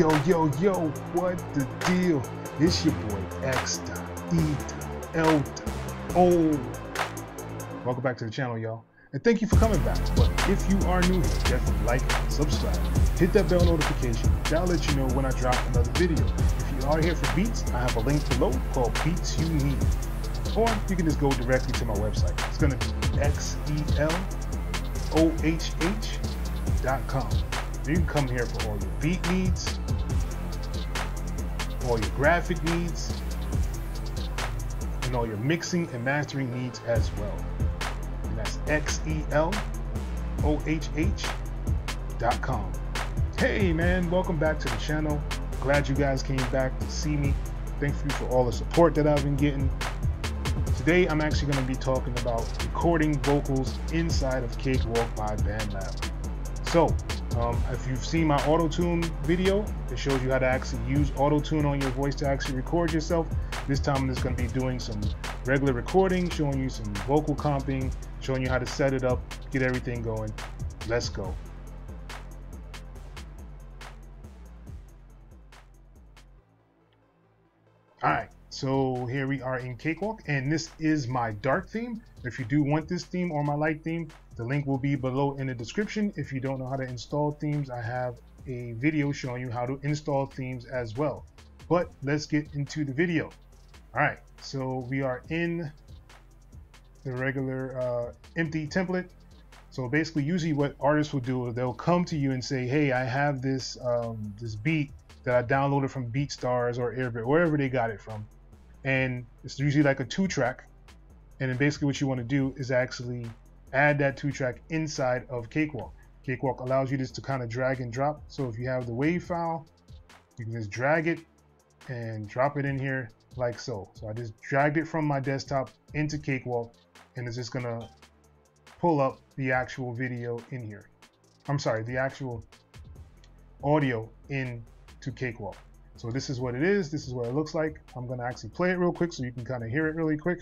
Yo, yo, yo, what the deal? It's your boy X E L O. Welcome back to the channel, y'all. And thank you for coming back. But if you are new here, definitely like, subscribe, hit that bell notification. That'll let you know when I drop another video. If you are here for beats, I have a link below called Beats You Need. Or you can just go directly to my website. It's going to be xelohh.com. You can come here for all your beat needs, all your graphic needs, and all your mixing and mastering needs as well. And that's xelohh.com. Hey man, welcome back to the channel. Glad you guys came back to see me. Thank you for all the support that I've been getting. Today I'm actually going to be talking about recording vocals inside of Cakewalk by BandLab. So, um, if you've seen my auto tune video, it shows you how to actually use auto tune on your voice to actually record yourself. This time I'm just going to be doing some regular recording, showing you some vocal comping, showing you how to set it up, get everything going. Let's go. All right, so here we are in Cakewalk, and this is my dark theme. If you do want this theme or my light theme, the link will be below in the description. If you don't know how to install themes, I have a video showing you how to install themes as well. But let's get into the video. All right, so we are in the regular uh, empty template. So basically, usually what artists will do they'll come to you and say, "Hey, I have this um, this beat that I downloaded from BeatStars or Airbit, wherever they got it from," and it's usually like a two track. And then basically, what you want to do is actually add that two track inside of Cakewalk. Cakewalk allows you just to kind of drag and drop. So if you have the WAV file, you can just drag it and drop it in here like so. So I just dragged it from my desktop into Cakewalk and it's just gonna pull up the actual video in here. I'm sorry, the actual audio into Cakewalk. So this is what it is. This is what it looks like. I'm gonna actually play it real quick so you can kind of hear it really quick.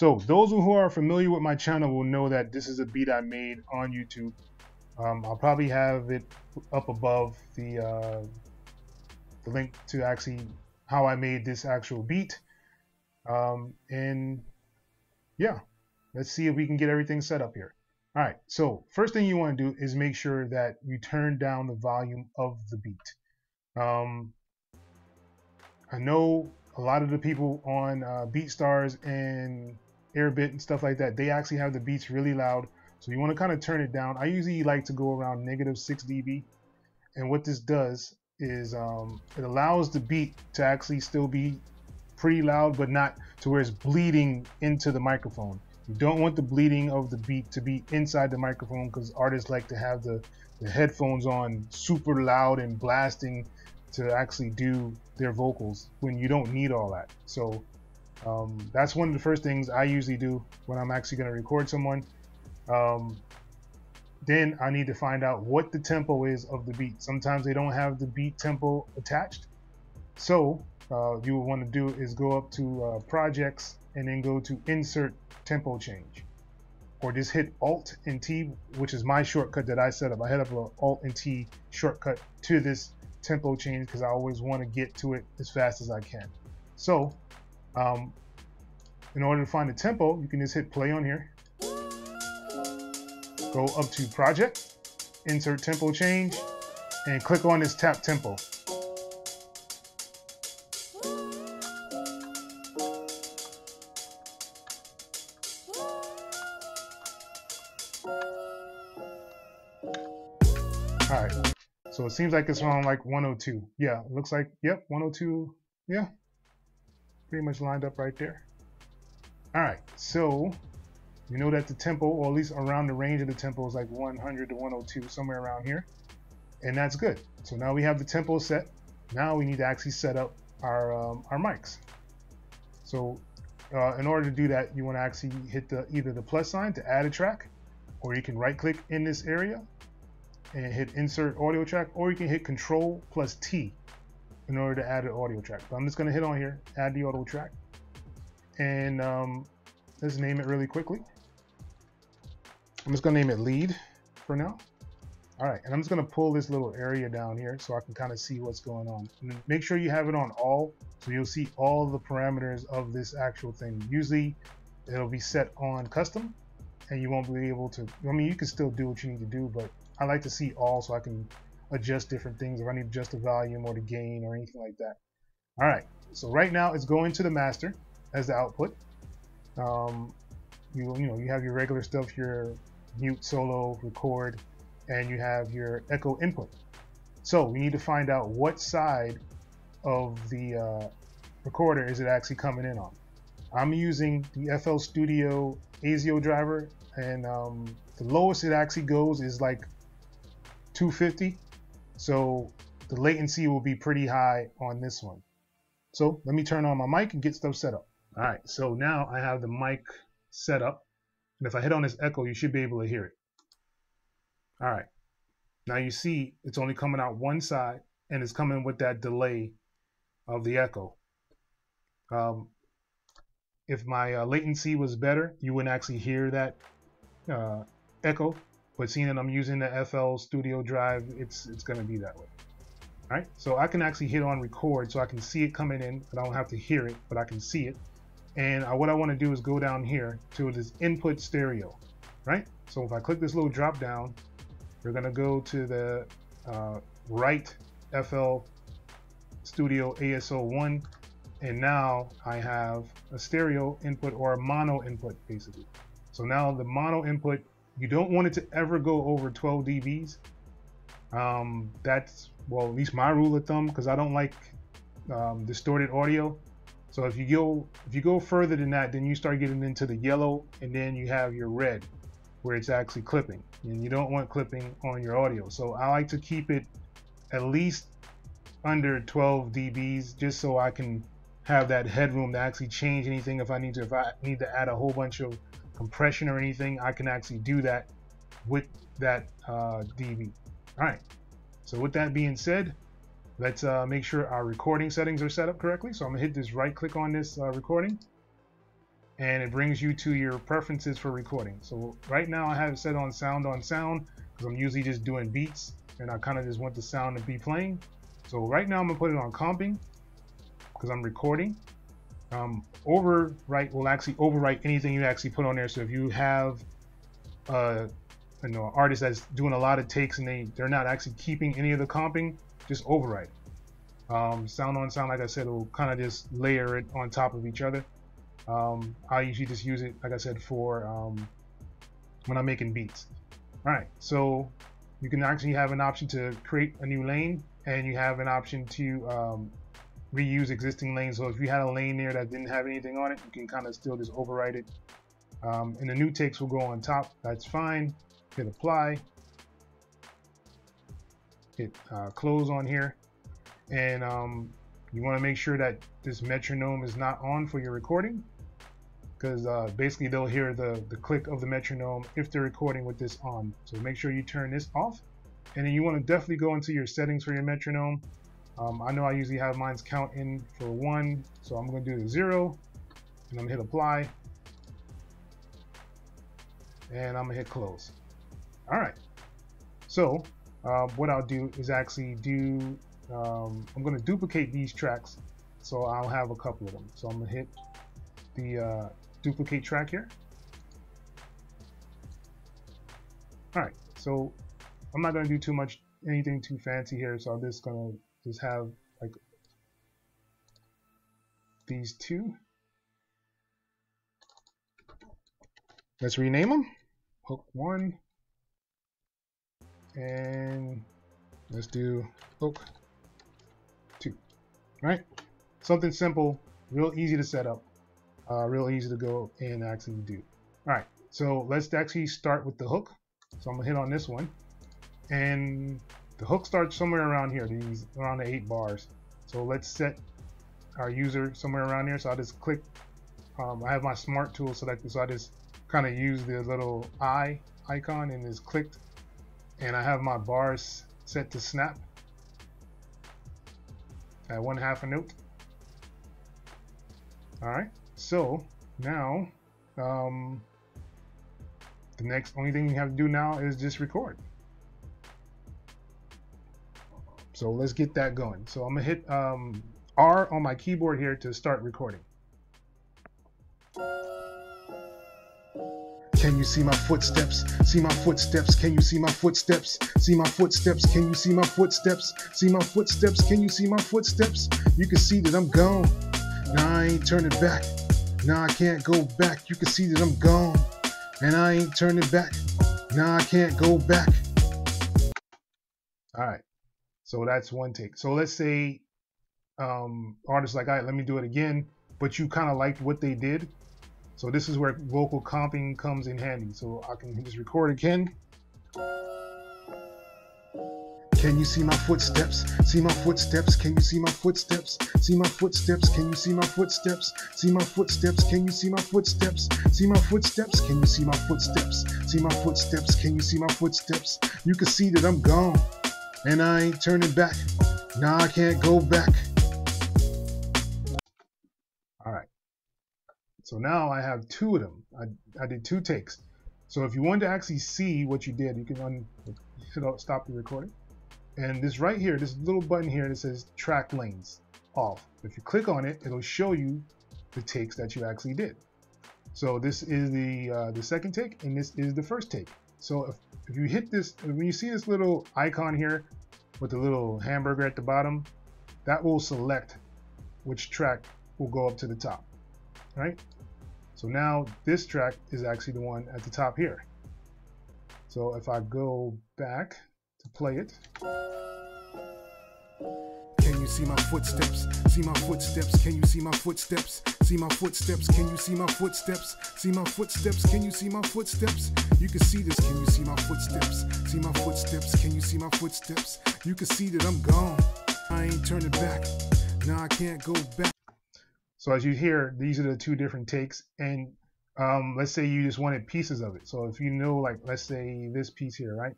So those who are familiar with my channel will know that this is a beat I made on YouTube. Um, I'll probably have it up above the uh, the link to actually how I made this actual beat. Um, and yeah, let's see if we can get everything set up here. All right. So first thing you want to do is make sure that you turn down the volume of the beat. Um, I know a lot of the people on uh, BeatStars and Airbit and stuff like that, they actually have the beats really loud. So you want to kind of turn it down. I usually like to go around negative 6 dB. And what this does is um, it allows the beat to actually still be pretty loud, but not to where it's bleeding into the microphone. You don't want the bleeding of the beat to be inside the microphone because artists like to have the, the headphones on super loud and blasting to actually do their vocals when you don't need all that. So um, that's one of the first things I usually do when I'm actually going to record someone. Um, then I need to find out what the tempo is of the beat. Sometimes they don't have the beat tempo attached. So uh, you would want to do is go up to uh, projects and then go to insert tempo change or just hit alt and T, which is my shortcut that I set up. I hit up a alt and T shortcut to this tempo change because I always want to get to it as fast as I can. So um, in order to find the tempo, you can just hit play on here. Go up to project, insert tempo change, and click on this tap tempo. All right. So it seems like it's around like 102. Yeah, looks like, yep, 102. Yeah, pretty much lined up right there. All right, so you know that the tempo, or at least around the range of the tempo is like 100 to 102, somewhere around here. And that's good. So now we have the tempo set. Now we need to actually set up our, um, our mics. So uh, in order to do that, you want to actually hit the either the plus sign to add a track, or you can right click in this area and hit insert audio track, or you can hit control plus T in order to add an audio track. But I'm just going to hit on here, add the audio track, and um, let's name it really quickly. I'm just going to name it lead for now. All right, and I'm just gonna pull this little area down here so I can kind of see what's going on. And make sure you have it on all, so you'll see all the parameters of this actual thing. Usually it'll be set on custom and you won't be able to, I mean, you can still do what you need to do, but I like to see all so I can adjust different things if I need to adjust the volume or the gain or anything like that. All right, so right now it's going to the master as the output. Um, you, you know, you have your regular stuff, your mute, solo, record, and you have your echo input. So we need to find out what side of the uh, recorder is it actually coming in on. I'm using the FL Studio ASIO driver and um, the lowest it actually goes is like 250. So the latency will be pretty high on this one. So let me turn on my mic and get stuff set up. All right, so now I have the mic set up. And if I hit on this echo, you should be able to hear it. All right. Now you see it's only coming out one side and it's coming with that delay of the echo. Um, if my uh, latency was better, you wouldn't actually hear that uh, echo. But seeing that I'm using the FL Studio Drive, it's it's to be that way. All right, so I can actually hit on record so I can see it coming in, I don't have to hear it, but I can see it. And uh, what I want to do is go down here to this input stereo, right? So if I click this little drop down, we're to go to the uh, right FL Studio ASIO1 and now I have a stereo input or a mono input basically. So now the mono input, you don't want it to ever go over 12 dBs. Um, that's, well, at least my rule of thumb because I don't like um, distorted audio. So if you go if you go further than that, then you start getting into the yellow and then you have your red where it's actually clipping and you don't want clipping on your audio. So I like to keep it at least under 12 dBs just so I can have that headroom to actually change anything if I need to. If I need to add a whole bunch of compression or anything, I can actually do that with that uh. All right. So with that being said, let's uh, make sure our recording settings are set up correctly. So I'm gonna hit this right click on this uh, recording and it brings you to your preferences for recording. So right now I have it set on sound on sound because I'm usually just doing beats and I kind of just want the sound to be playing. So right now I'm gonna put it on comping because I'm recording. Um, overwrite will actually overwrite anything you actually put on there. So if you have uh, you know, an artist that's doing a lot of takes and they, they're not actually keeping any of the comping, just overwrite. Um, sound on sound, like I said, will kind of just layer it on top of each other. Um, I usually just use it, like I said, for um, when I'm making beats. All right, so you can actually have an option to create a new lane and you have an option to um, reuse existing lanes. So if you had a lane there that didn't have anything on it, you can kind of still just overwrite it. Um, and the new takes will go on top. That's fine. Hit apply. Hit uh, close on here. And um, you want to make sure that this metronome is not on for your recording because uh, basically they'll hear the, the click of the metronome if they're recording with this on. So make sure you turn this off. And then you want to definitely go into your settings for your metronome. Um, I know I usually have mine's count in for one, so I'm to do the zero, and I'm to hit apply, and I'm to hit close. All right. So uh, what I'll do is actually do, um, I'm to duplicate these tracks, so I'll have a couple of them. So I'm to hit the uh, duplicate track here. All right, so I'm not gonna do too much, anything too fancy here, so I'm just gonna just have like these two. Let's rename them. Hook one. And let's do hook two. Right? Something simple, real easy to set up uh, real easy to go and actually do. All right, so let's actually start with the hook. So I'm gonna hit on this one, and the hook starts somewhere around here, these around the eight bars. So let's set our user somewhere around here. So I'll just click um, I have my smart tool selected, so I just kind of use the little eye icon and is clicked, and I have my bars set to snap at one half a note. All right, so now um, the next only thing you have to do now is just record. So let's get that going. So I'm gonna hit um, R on my keyboard here to start recording. Can you see my footsteps? See my footsteps? Can you see my footsteps? See my footsteps? Can you see my footsteps? See my footsteps? Can you see my footsteps? You can see that I'm gone. Now I ain't turning back. Now I can't go back. You can see that I'm gone. And I ain't turning back. Now I can't go back. All right. So that's one take. So let's say um, artists like, all right, let me do it again. But you kind of liked what they did. So this is where vocal comping comes in handy. So I can just record again. Can you see my footsteps? See my footsteps? Can you see my footsteps? See my footsteps? Can you see my footsteps? See my footsteps? Can you see my footsteps? See my footsteps? Can you see my footsteps? See my footsteps? Can you see my footsteps? You can see that I'm gone and I ain't turning back. Now I can't go back. All right. So now I have two of them. I, I did two takes. So if you want to actually see what you did, you can un, stop the recording. And this right here, this little button here that says track lanes off. If you click on it, it'll show you the takes that you actually did. So this is the uh, the second take, and this is the first take. So if, if you hit this, when you see this little icon here with the little hamburger at the bottom, that will select which track will go up to the top, right? So now this track is actually the one at the top here. So if I go back to play it, see my footsteps? See my footsteps? Can you see my footsteps? See my footsteps? Can you see my footsteps? See my footsteps? Can you see my footsteps? You can see this. Can you see my footsteps? See my footsteps? Can you see my footsteps? You can see that I'm gone. I ain't turning back. Now I can't go back. So as you hear, these are the two different takes. And um, let's say you just wanted pieces of it. So if you know, like, let's say this piece here, right?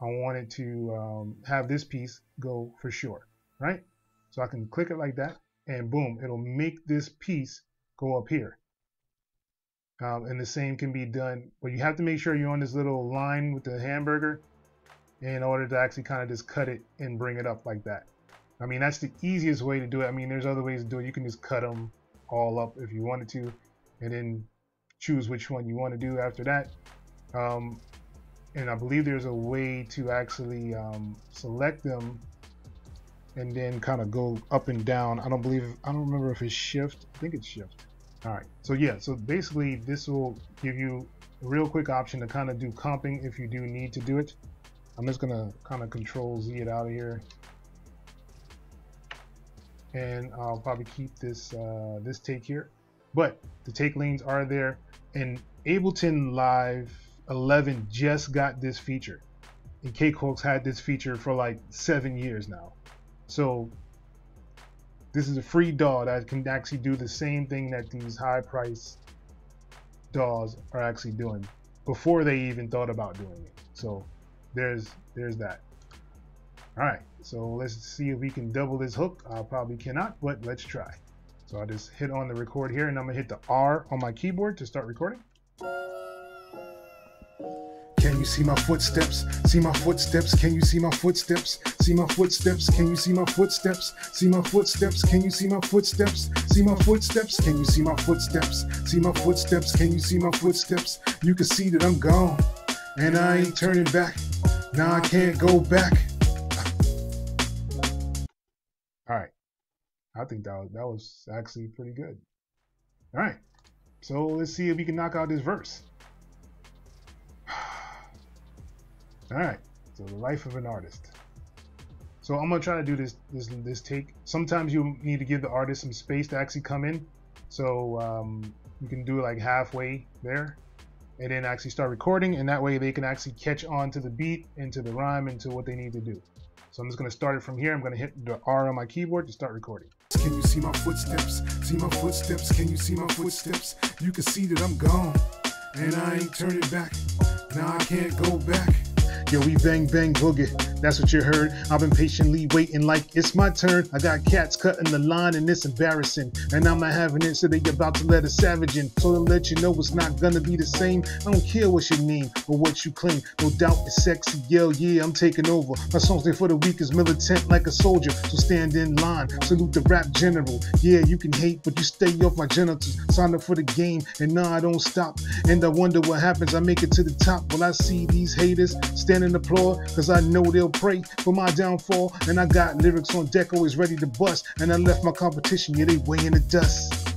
I wanted to um, have this piece go for sure, right? So I can click it like that, and boom, it'll make this piece go up here. Um, and the same can be done, but you have to make sure you're on this little line with the hamburger in order to actually kind of just cut it and bring it up like that. I mean, that's the easiest way to do it. I mean, there's other ways to do it. You can just cut them all up if you wanted to, and then choose which one you want to do after that. Um, and I believe there's a way to actually um, select them and then kind of go up and down. I don't believe, I don't remember if it's shift. I think it's shift. All right. So yeah, so basically this will give you a real quick option to kind of do comping if you do need to do it. I'm just gonna kind of control Z it out of here and I'll probably keep this uh, this take here. But the take lanes are there, and Ableton Live 11 just got this feature, and Cakewalk's had this feature for like seven years now. So this is a free DAW that can actually do the same thing that these high price DAWs are actually doing before they even thought about doing it. So there's there's that. All right, so let's see if we can double this hook. I probably cannot, but let's try. So I just hit on the record here and I'm gonna hit the R on my keyboard to start recording. Can you see my footsteps? See my footsteps? Can you see my footsteps? See my footsteps? Can you see my footsteps? See my footsteps? Can you see my footsteps? See my footsteps? Can you see my footsteps? See my footsteps? Can you see my footsteps? You can see that I'm gone and I ain't turning back. Now I can't go back. All right. I think that was, that was actually pretty good. All right. So let's see if we can knock out this verse. All right. So the life of an artist. So I'm gonna try to do this this this take. Sometimes you need to give the artist some space to actually come in. So um, you can do like halfway there, and then actually start recording, and that way they can actually catch on to the beat, into the rhyme, into what they need to do. So I'm just to start it from here. I'm to hit the R on my keyboard to start recording. Can you see my footsteps? See my footsteps? Can you see my footsteps? You can see that I'm gone, and I ain't turning back. Now I can't go back. Yo, we bang bang boogie. That's what you heard. I've been patiently waiting like it's my turn. I got cats cutting the line and it's embarrassing. And I'm not having it, so they about to let a savage in. So to let you know it's not gonna be the same. I don't care what your name or what you claim. No doubt it's sexy. Yo, yeah, I'm taking over. My songs there for the weak is militant like a soldier. So stand in line. Salute the rap general. Yeah, you can hate, but you stay off my genitals. Sign up for the game, and nah, I don't stop. And I wonder what happens. I make it to the top. When I see these haters standing applaud, cause I know they'll pray for my downfall. And I got lyrics on deck, always ready to bust. And I left my competition, yeah, they way in the dust.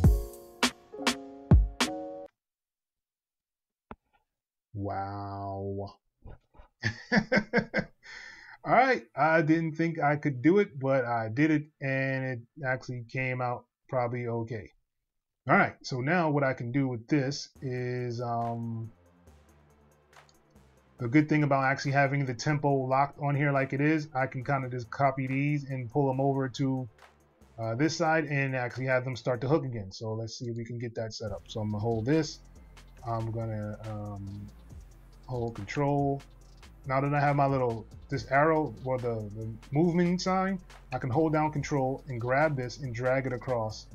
Wow. All right, I didn't think I could do it, but I did it, and it actually came out probably okay. All right, so now what I can do with this is um, the good thing about actually having the tempo locked on here like it is, I can kind of just copy these and pull them over to uh, this side and actually have them start to hook again. So let's see if we can get that set up. So I'm gonna hold this. I'm gonna um, hold control. Now that I have my little, this arrow or the, the movement sign, I can hold down control and grab this and drag it across.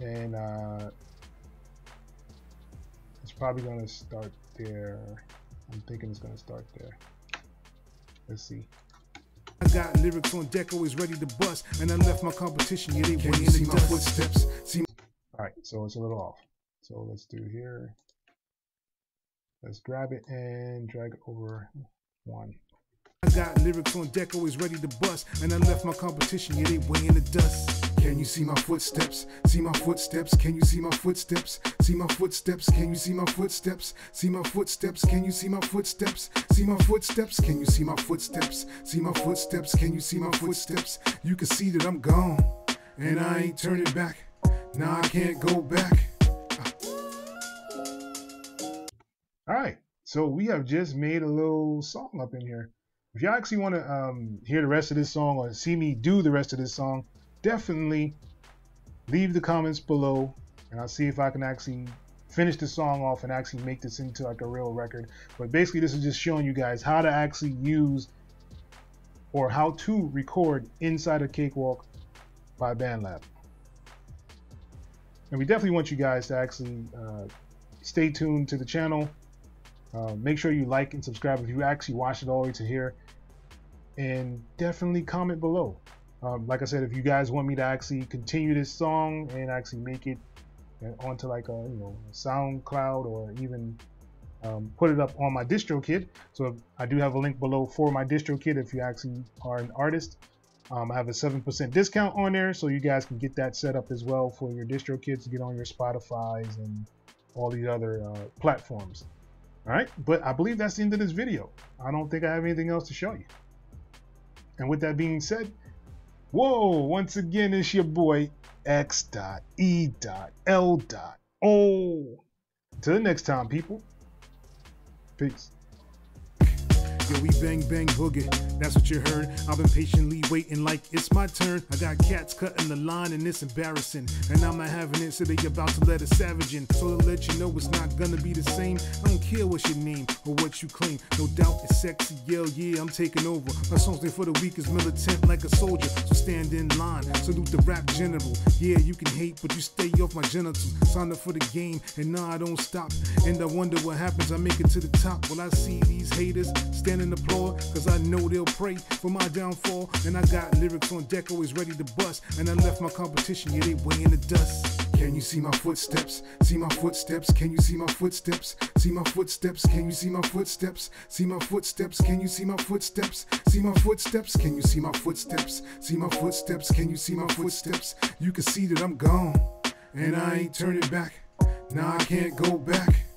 And uh, it's probably gonna start there. I'm thinking it's gonna start there. Let's see. I got lyrics on deck, always ready to bust, and I left my competition. Yeah, they Can you see my dust. footsteps? See. All right, so it's a little off. So let's do here. Let's grab it and drag it over one. I got lyrics on deck, always ready to bust, and I left my competition. Yeah, they way in the dust. Can you see my footsteps? See my footsteps? Can you see my footsteps? See my footsteps? Can you see my footsteps? See my footsteps? Can you see my footsteps? See my footsteps? Can you see my footsteps? See my footsteps? Can you see my footsteps? You can see that I'm gone, and I ain't turning back. Now I can't go back. All right, so we have just made a little song up in here. If y'all actually want to um, hear the rest of this song or see me do the rest of this song, definitely leave the comments below and I'll see if I can actually finish the song off and actually make this into like a real record. But basically this is just showing you guys how to actually use or how to record inside a cakewalk by BandLab. And we definitely want you guys to actually uh, stay tuned to the channel. Uh, make sure you like and subscribe if you actually watched it all the way to here. And definitely comment below. Um, like I said, if you guys want me to actually continue this song and actually make it onto like a you know SoundCloud or even um, put it up on my DistroKid. So I do have a link below for my DistroKid if you actually are an artist. Um, I have a 7% discount on there, so you guys can get that set up as well for your distro DistroKids to get on your Spotify's and all these other uh, platforms. All right, but I believe that's the end of this video. I don't think I have anything else to show you. And with that being said, Whoa, once again, it's your boy X.E.L.O. Till the next time, people. Peace. Yo, we bang bang boogie. That's what you heard. I've been patiently waiting like it's my turn. I got cats cutting the line and it's embarrassing. And I'm not having it, so they about to let a savage in. So to let you know it's not gonna be the same. I don't care what's your name or what you claim. No doubt it's sexy. Yo, yeah, I'm taking over. My songs there for the weak is militant like a soldier. So stand in line. Salute the rap general. Yeah, you can hate, but you stay off my genitals. Sign up for the game, and nah, I don't stop. And I wonder what happens. I make it to the top. Will I see these haters stand and applaud, cause I know they'll pray for my downfall. And I got lyrics on deck, always ready to bust. And I left my competition, yeah, they way in the dust. Can you see my footsteps? See my footsteps? Can you see my footsteps? See my footsteps? Can you see my footsteps? See my footsteps? Can you see my footsteps? See my footsteps? Can you see my footsteps? See my footsteps? Can you see my footsteps? You can see that I'm gone, and I ain't turning back. Now I can't go back.